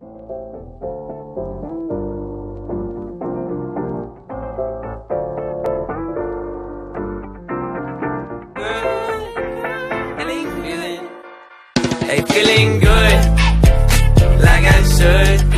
Hey, feeling good, like I should.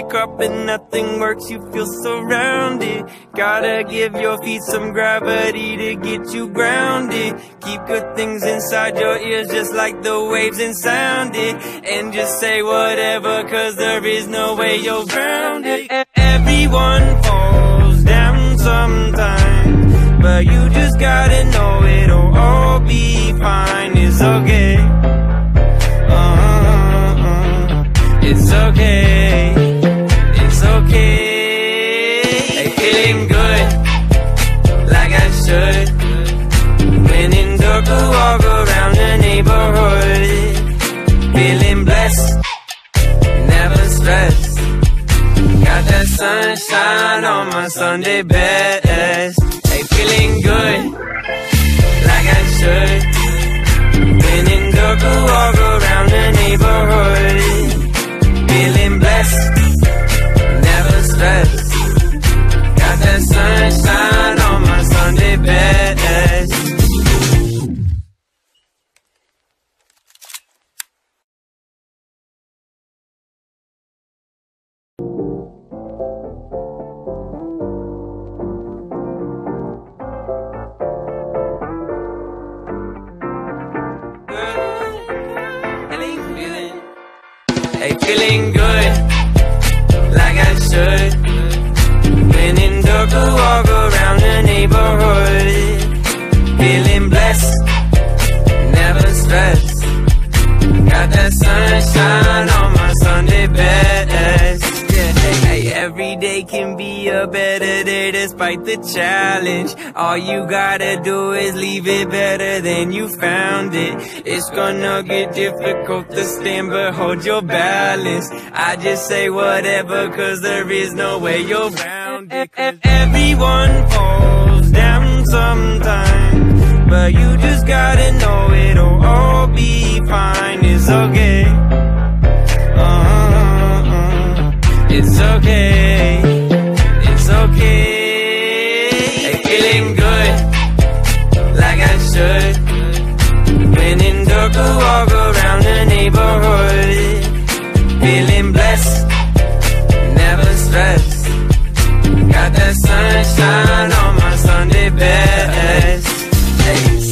wake up and nothing works, you feel surrounded. Gotta give your feet some gravity to get you grounded. Keep good things inside your ears just like the waves and sound it. And just say whatever, cause there is no way you're grounded. Everyone falls down sometime. But you just gotta know it'll all be fine. It's okay. Uh-uh. It's okay. Blessed, never stressed. Got that sunshine on my Sunday best. Hey, feeling good, like I should. When in dark, feeling good, like I should. When in dark, walk around the neighborhood. Feeling blessed, never stressed. Got that sunshine on my Sunday best. Yeah, hey, every day can be a better day despite the challenge. All you gotta do is leave it better than you found it. It's gonna get difficult to stand, but hold your balance. I just say whatever, cause there is no way you're round it. Everyone falls down sometimes, but you just gotta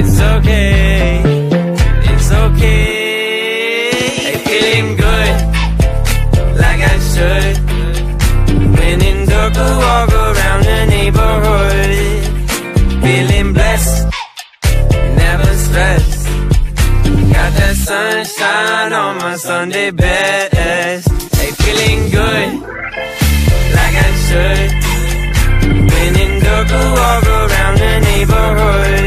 It's okay. It's okay. Hey, feeling good, like I should. When in dark, walk around the neighborhood. Feeling blessed, never stressed. Got that sunshine on my Sunday best. Hey, feeling good, like I should. When in dark, walk around the neighborhood.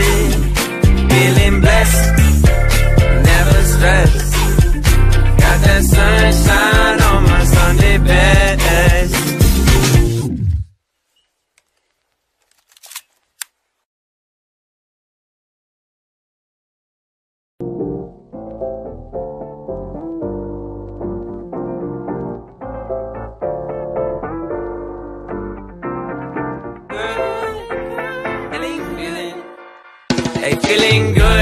Feeling good